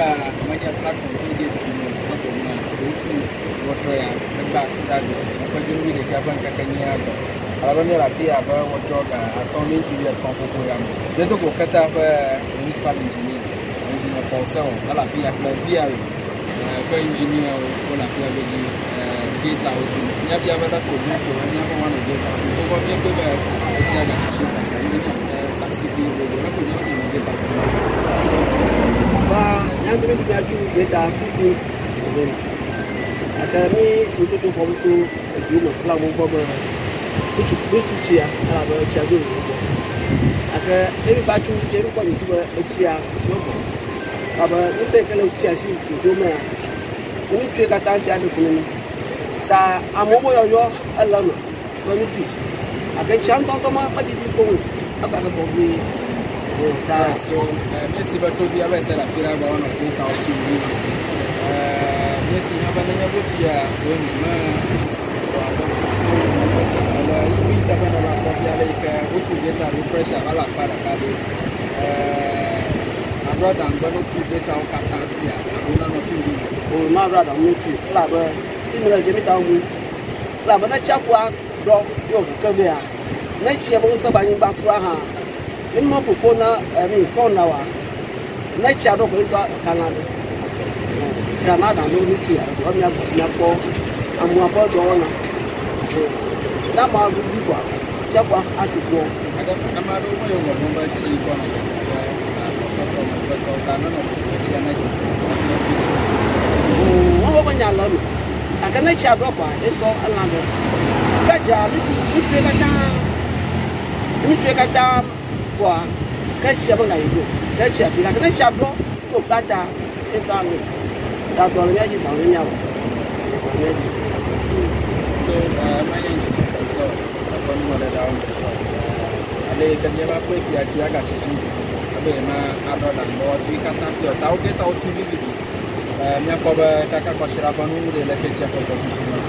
gba àtìmọ́jẹ́ platform tó dé ti mu mọ́tò mu a wotu wɔtɔ ya ɛgba akuta do akɔdze nu ɖeka ƒe nkaka nyi agbɔ alabe mi le afi ya be wɔtɔ ga atɔ mi ŋuti bi etɔ̃ koko ya me dedo ko kata ƒe municipal engineer engineer paul sewɔ ele afi ya kple via ƒe engineerwo wole afi ya be dzi data wo tu míabia be ɖeko míato be míaƒe wɔna data to kɔ míekpe be etsia gasisi engineer scientific wo ɖeko míawo nye data anyanzime tunachu yeda kuku mwenyewe atami utoto kwa mtu kiume kula mungu mwa kuchu kuchu chia ala mwa chia zuri mungu aka ebi bachu jeru kwa nisiwa chia yoko aba nse kele chia shi kujume ya umi tue kata anti ade funene ta amobo yoyo ala mwa mwa nitu aka chia ntantoma kwa didi kongu aka kwa kwa Right. So, Messi Batovia said I feel like I want to go out to you. Messi, I'm going to go to you. I'm going to go to you. I'm going to go to you. I'm going to go to you. I'm going to go to you. I'm going to go to you. I'm going to go to you. I'm going nima popo na ɛmi eh, kɔn na wa ne tsi aɖo koe do kaŋa do grana da no ne tsi aɖo mi agbɔ mi akpɔ amua ƒe dɔ wɔna na ma do di bua tse bua ati kpɔ. ame aɖewo ƒe yewɔ mɔ be tsi kɔna le teƒe sɔsɔ me ƒe tɔ ta nenɔ ƒoƒo tsia ne dzɔ. wɔwɔ ƒe nya le me kwa kɛkyɛ bɛ na yi do kɛkyɛ bi na kɛkyɛ blɔ tó gbàtà ètò àlò dàtọ̀ lórí ẹ̀jẹ̀ sàwọn ẹ̀yà wò lórí ẹ̀jẹ̀. so amáyé yìí kò fẹ́ sọ ọkọ ní mọ̀lẹ́ làwọn fẹ́ sọ alẹ́ kẹ́kẹ́ bá pé kí àti àgà ṣiṣẹ́ abẹ́ yẹn máa adọ́dà lọ́wọ́ tí kátà fi ọ̀tá ó kẹta ó tún bíbí mi kọ́ bẹ́ kákà kọ́ ṣe ra bọ́ nínú ilé lẹ́kẹ́ tí a kọ́ ìtọ́jú sí mi.